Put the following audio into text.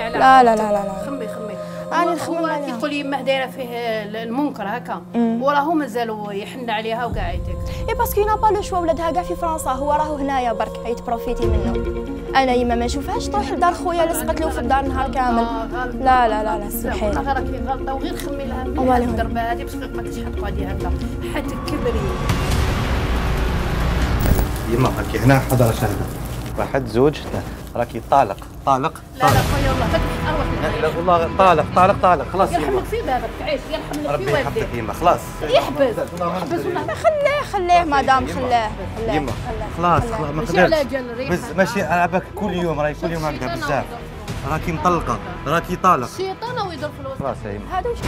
على لا لا لا لا لا. خمي خمي. أنا هو- نخمم عليها. كيقول لي ما دايرة فيه المنكر هكا. وراه مازال يحن عليها وكاع يديك اي باسكو نا با لو شوا ولادها كاع في فرنسا هو راهو هنايا برك يتبروفيتي منه أنا يما ما نشوفهاش تروح لدار خويا لصقت له في الدار نهار كامل. لا لا لا لا سمحي والله راكي غلطة. وغير خمي لها. يهون. الضربه هذه باش ما تشحط غادي هكا. حتى كبري. يما راكي هنا حضر شهادة واحد زوج ثلاثة راكي طالق. طالق؟ لا لا خويا والله أروح لا لا والله طالق طالق طالق. خلاص يما. يرحمك في بابك تعيش يرحم لك ربي في يحفظك والديك يما خلاص. يحبس. يحبس ولا خليه خليه مدام خليه خليه يما. خلاص. خلاص ما قدرتش ماشي على بالك كل يوم راهي كل يوم هكذا بزاف. راكي مطلقة راكي طالق. الشيطان ويضرب في الوسط. خلاص يا يما. هذا وش